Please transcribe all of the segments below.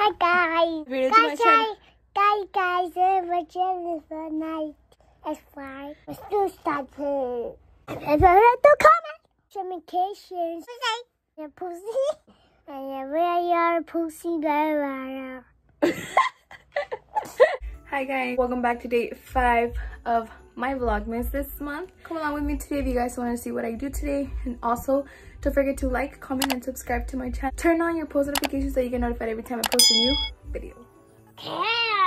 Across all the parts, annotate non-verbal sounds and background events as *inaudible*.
Hi guys. Video to my Guys, channel. hi. Guys, guys, my channel is for night. It's fine. Let's do start to. If you want to comment, communications. Your pussy. *laughs* And where are your pussy go *laughs* Hi guys, welcome back to day five of my Vlogmas this month. Come along with me today if you guys want to see what I do today. And also, don't forget to like, comment, and subscribe to my channel. Turn on your post notifications so you get notified every time I post a new video. Okay.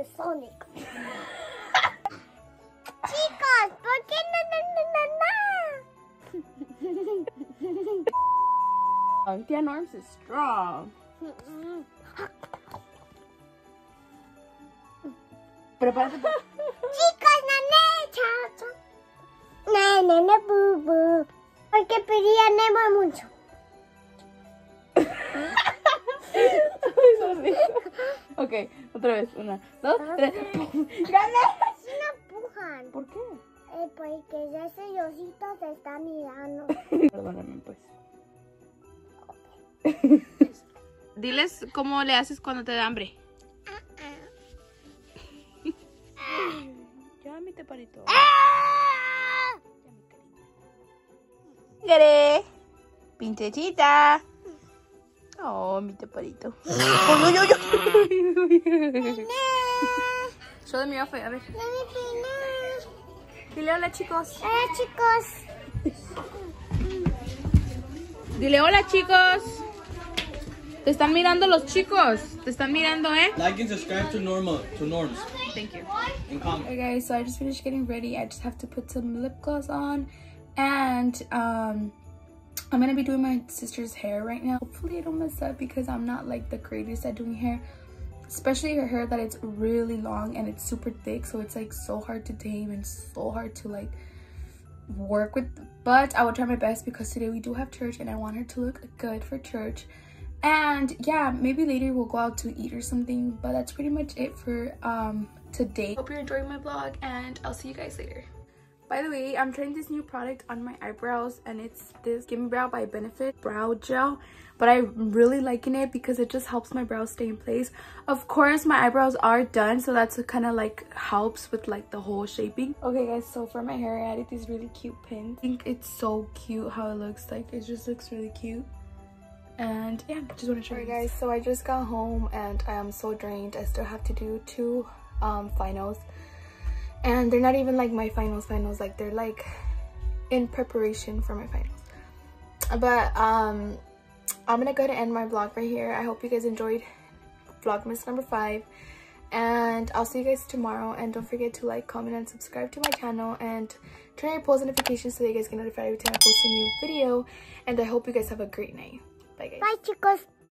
Ay, supersonic. chicos, ¿por qué no, no, no, no, no? Tia Norms is strong. Prepárate. Chicos, nene, chao, chao. No, nene, bu, bu. Porque pedía Nemo mucho. *laughs* ok, otra vez. Una, dos, tres. *laughs* ¡Gané! Así no empujan. ¿Por qué? Eh, porque ese yosito se está mirando. *laughs* Perdóname, pues. *laughs* Diles cómo le haces cuando te da hambre. Ya, mi teparito. ¡Gare! Princesita. Oh, mi teparito. ¡Uy, uy, uy, uy! Show them your outfit, a ver. Ya. Dile hola, chicos. Hola, chicos. Dile hola, chicos. Te están mirando los chicos. Te están mirando, ¿eh? Like and subscribe to Norma to Norms Thank you. and comment. Hey guys, so I just finished getting ready. I just have to put some lip gloss on and um I'm gonna be doing my sister's hair right now. Hopefully I don't mess up because I'm not like the greatest at doing hair. Especially her hair that it's really long and it's super thick so it's like so hard to tame and so hard to like work with. But I will try my best because today we do have church and I want her to look good for church. And yeah maybe later we'll go out to eat or something but that's pretty much it for um today. Hope you're enjoying my vlog and i'll see you guys later by the way i'm trying this new product on my eyebrows and it's this gimme brow by benefit brow gel but i'm really liking it because it just helps my brows stay in place. Of course my eyebrows are done so that's kind of like helps with like the whole shaping. Okay guys so for my hair i added these really cute pins. I think it's so cute how it looks like it just looks really cute. And yeah just want to show you. guys so i just got home and i am so drained. I still have to do two um finals and they're not even like my finals finals. Like they're like in preparation for my finals. But um i'm gonna go ahead and end my vlog right here. I hope you guys enjoyed vlogmas number five. And i'll see you guys tomorrow. And don't forget to like comment and subscribe to my channel. And turn on your post notifications so that you guys get notified every time i post a new video. And i hope you guys have a great night. Bye guys. Bye, chicos.